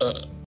Uh.